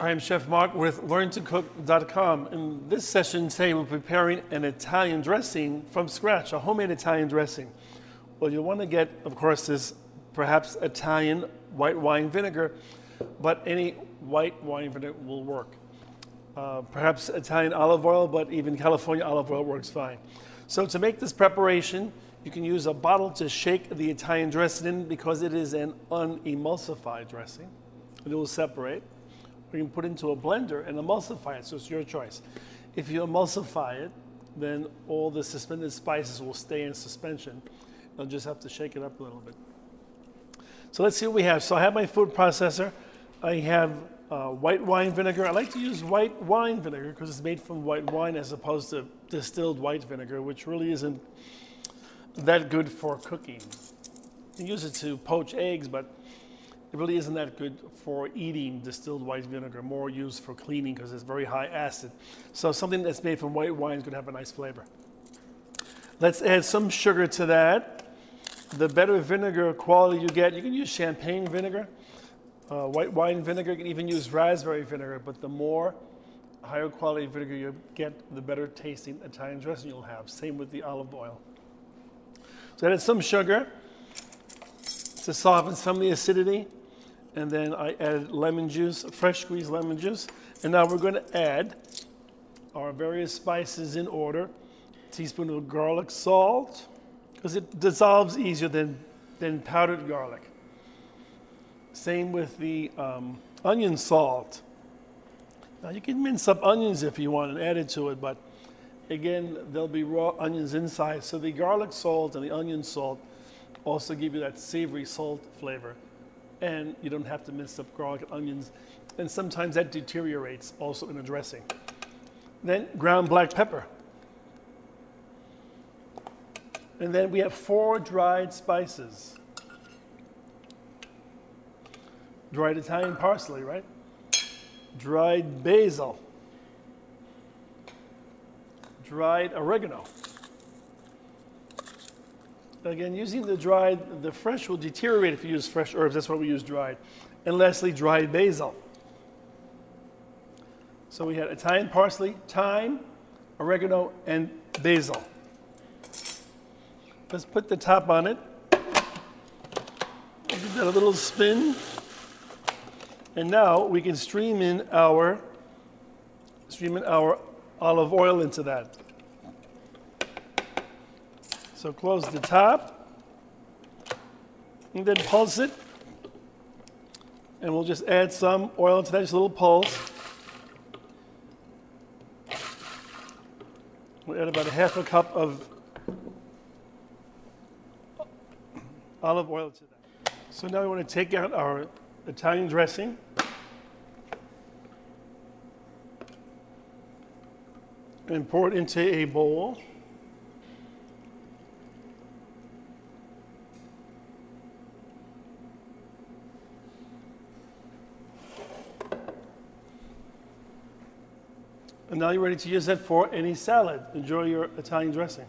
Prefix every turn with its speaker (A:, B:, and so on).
A: I'm Chef Mark with LearnToCook.com. In this session today, we're preparing an Italian dressing from scratch, a homemade Italian dressing. Well, you'll want to get, of course, this perhaps Italian white wine vinegar, but any white wine vinegar will work. Uh, perhaps Italian olive oil, but even California olive oil works fine. So to make this preparation, you can use a bottle to shake the Italian dressing in because it is an unemulsified dressing. It will separate. Or you can put it into a blender and emulsify it, so it's your choice. If you emulsify it, then all the suspended spices will stay in suspension. You'll just have to shake it up a little bit. So let's see what we have. So I have my food processor. I have uh, white wine vinegar. I like to use white wine vinegar because it's made from white wine as opposed to distilled white vinegar, which really isn't that good for cooking. You use it to poach eggs, but it really isn't that good for eating distilled white vinegar, more used for cleaning because it's very high acid. So something that's made from white wine is going to have a nice flavor. Let's add some sugar to that. The better vinegar quality you get, you can use champagne vinegar, uh, white wine vinegar, you can even use raspberry vinegar, but the more higher quality vinegar you get, the better tasting Italian dressing you'll have. Same with the olive oil. So add some sugar to soften some of the acidity. And then I added lemon juice, fresh squeezed lemon juice. And now we're going to add our various spices in order. A teaspoon of garlic salt, because it dissolves easier than, than powdered garlic. Same with the um, onion salt. Now you can mince up onions if you want and add it to it, but Again, there'll be raw onions inside. So the garlic salt and the onion salt also give you that savory salt flavor. And you don't have to mince up garlic and onions. And sometimes that deteriorates also in a dressing. Then ground black pepper. And then we have four dried spices. Dried Italian parsley, right? Dried basil dried oregano. Again, using the dried, the fresh will deteriorate if you use fresh herbs. That's why we use dried. And lastly, dried basil. So we had Italian parsley, thyme, oregano, and basil. Let's put the top on it. Give that a little spin. And now we can stream in our stream in our olive oil into that. So close the top and then pulse it. And we'll just add some oil to that, just a little pulse. We'll add about a half a cup of olive oil to that. So now we want to take out our Italian dressing. and pour it into a bowl. And now you're ready to use that for any salad. Enjoy your Italian dressing.